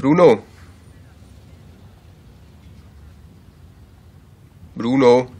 Bruno. Bruno.